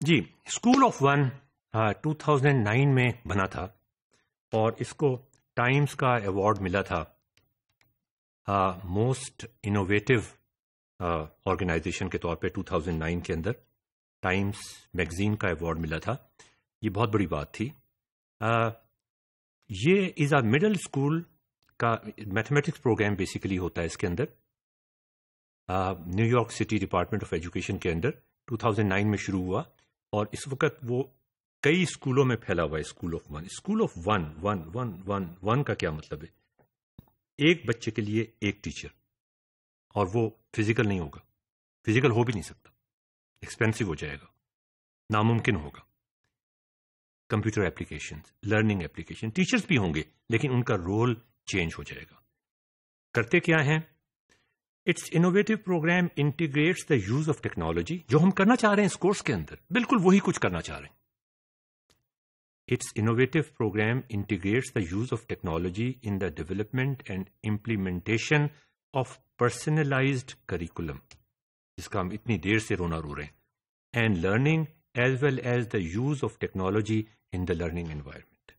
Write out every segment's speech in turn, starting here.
Ji school of one 2009 में बना था और इसको टाइम्स का अवार्ड मिला था। मोस्ट इनोवेटिव ऑर्गेनाइजेशन के तौर पे 2009 के अंदर टाइम्स मैगजीन का अवार्ड मिला था। ये बहुत बड़ी बात थी। ये इज़ अ मिडिल स्कूल का मैथमेटिक्स प्रोग्राम बेसिकली होता है इसके अंदर। New York city department of education के अंदर 2009 में शुरू हुआ। और इस वक्त वो कई स्कूलों में फैला हुआ है, school of one. School of one one one one one का क्या मतलब है? एक बच्चे के लिए एक टीचर और वो फ़िज़िकल नहीं होगा। फ़िज़िकल हो भी नहीं सकता। एक्सपेंसिव हो जाएगा। नामुमकिन होगा। Computer application learning application, teachers भी होंगे, लेकिन उनका रोल चेंज हो जाएगा। करते क्या हैं? It's innovative program integrates the use of technology जो हम करना चाह रहे हैं इस कोर्स के अंदर। बिल्कुल वही कुछ करना चाह रहे हैं। It's innovative program integrates the use of technology in the development and implementation of personalise curriculum जिसका हम इतनी देर से रोना रो रहे हैं। And learning as well as the use of technology in the learning environment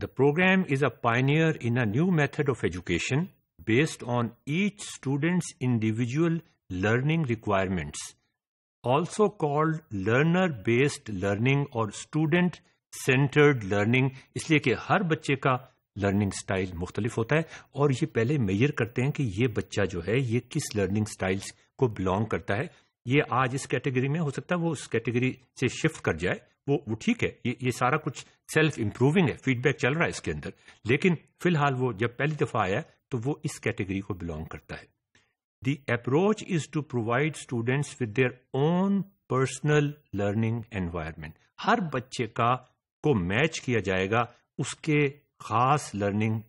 the program is a pioneer in a new method of education based on each student's individual learning requirements, also called learner based learning और student centered learning. इसलिए कि हर बच्चे का learning style मुख्तलिफ़ होता है और ये पहले मेजर करते हैं कि ये बच्चा जो है, ये किस लर्निंग स्टाइल्स को बिलोंग करता है। ये आज इस कैटेगरी में हो सकता है, वो उस कैटेगरी से शिफ्ट कर जाए, वो वो ठीक है, ये ये सारा कुछ सेल्फ इंप्रूविंग है फीडबैक चल रहा है इसके अंदर। लेकिन फ़िलहाल वो जब पहली दफ़ा आया तो वो इस कैटेगरी को बिलोंग करता है। The approach is to provide students with their own personal learning environment हर बच्चे का, को मैच किया जाएगा उसके खास लर्निंग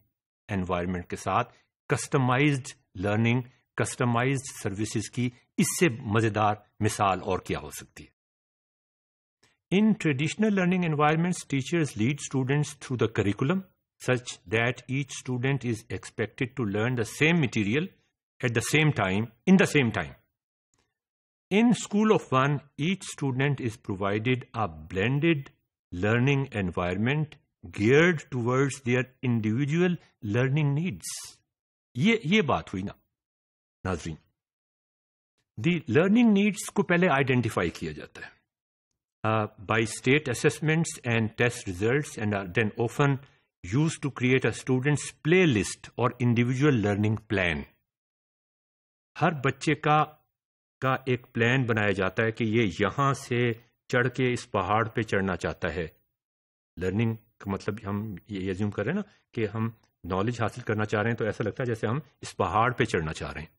एनवायरमेंट के साथ कस्टमाइज लर्निंग कस्टमाइज सर्विसेज़ की इससे मज़ेदार मिसाल और क्या हो सकती है। In traditional learning environment teachers lead students through the curriculum such that each student is expected to learn the same material at the same time, in the same time. In School of One, each student is provided a blended learning environment geared towards their individual learning needs. ये ये बात हुई ना नाजरीन दी learning needs को पहले identify किया जाता है by state assessments and test results and then often to create a students playlist और इंडिविजुअल लर्निंग प्लान हर बच्चे का का एक प्लान बनाया जाता है कि ये यहाँ से चढ़ के इस पहाड़ पे चढ़ना चाहता है। लर्निंग का मतलब हम ये एज्यूम कर रहे हैं ना कि हम नॉलेज हासिल करना चाह रहे हैं तो ऐसा लगता है जैसे हम इस पहाड़ पे चढ़ना चाह रहे हैं।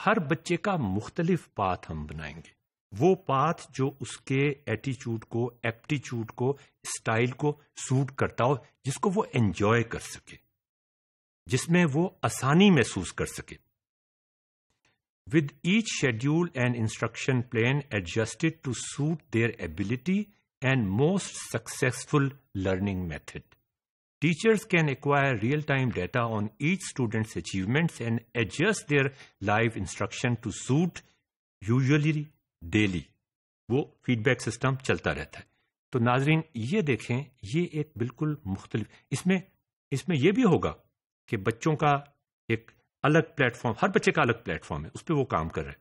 हर बच्चे का मुख्तलिफ़ पाथ हम बनाएँगे। वो पाथ जो उसके एटीट्यूड को एप्टीट्यूड को स्टाइल को सूट करता हो, जिसको वो एंजॉय कर सके, जिसमें वो आसानी महसूस कर सके। With each schedule and instruction plan adjusted to suit their ability and most successful learning method teachers can acquire real time data on each students achievements and adjust their live instruction to suit usually daily. वो feedback system चलता रहता है। तो नाजरीन, ये देखें, ये एक बिल्कुल मुख्तलिफ़, इसमें इसमें यह भी होगा कि बच्चों का एक अलग प्लेटफॉर्म, हर बच्चे का अलग प्लेटफॉर्म है, उस पर वो काम कर रहे हैं।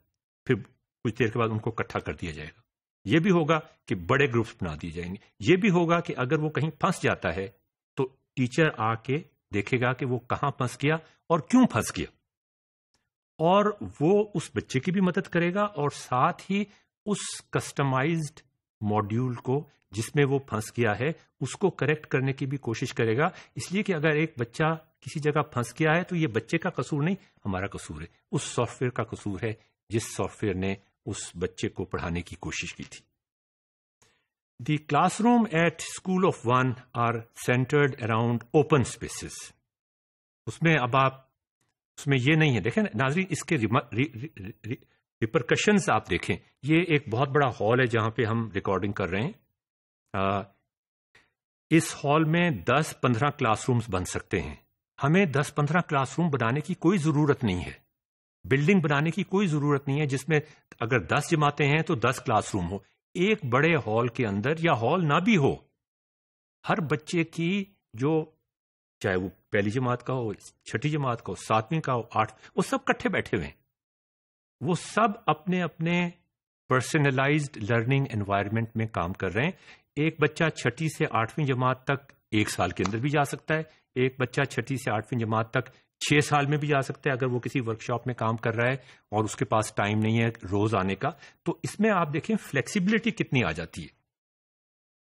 फिर कुछ देर के बाद उनको इकट्ठा कर दिया जाएगा। ये भी होगा कि बड़े ग्रुप्स बना दिए जाएँगे। ये भी होगा कि अगर वो कहीं फंस जाता है तो टीचर आके देखेगा कि वो कहाँ फंस गया और क्यों फंस गया। और वो उस बच्चे की भी मदद करेगा और साथ ही उस कस्टमाइज्ड मॉड्यूल को जिसमें वो फंस गया है, उसको करेक्ट करने की भी कोशिश करेगा। इसलिए कि अगर एक बच्चा किसी जगह फंस गया है तो ये बच्चे का कसूर नहीं, हमारा कसूर है। उस सॉफ्टवेयर का कसूर है, जिस सॉफ्टवेयर ने उस बच्चे को पढ़ाने की कोशिश की थी। The classroom at school of one are centred around open spaces उसमें अब आप उसमें ये नहीं है। देखें नाजरी इसके रिपरकशंस आप देखें। ये एक बहुत बड़ा हॉल है जहाँ पे हम रिकॉर्डिंग कर रहे हैं। आ, इस हॉल में 10-15 क्लासरूम्स बन सकते हैं। हमें 10-15 क्लासरूम बनाने की कोई ज़रूरत नहीं है। बिल्डिंग बनाने की कोई ज़रूरत नहीं है जिसमें अगर 10 जमाते हैं तो 10 क्लासरूम हो। एक बड़े हॉल के अंदर या हॉल ना भी हो हर बच्चे की जो चाहे वो पहली जमात का हो, छठी जमात का हो, सातवीं का हो, आठ, वो सब इकट्ठे बैठे हुए हैं। वो सब अपने अपने पर्सनलाइज्ड लर्निंग एनवायरनमेंट में काम कर रहे हैं। एक बच्चा छठी से आठवीं जमात तक एक साल के अंदर भी जा सकता है। एक बच्चा छठी से आठवीं जमात तक छह साल में भी जा सकता है, अगर वो किसी वर्कशॉप में काम कर रहा है और उसके पास टाइम नहीं है रोज आने का। तो इसमें आप देखें फ्लेक्सिबिलिटी कितनी आ जाती है।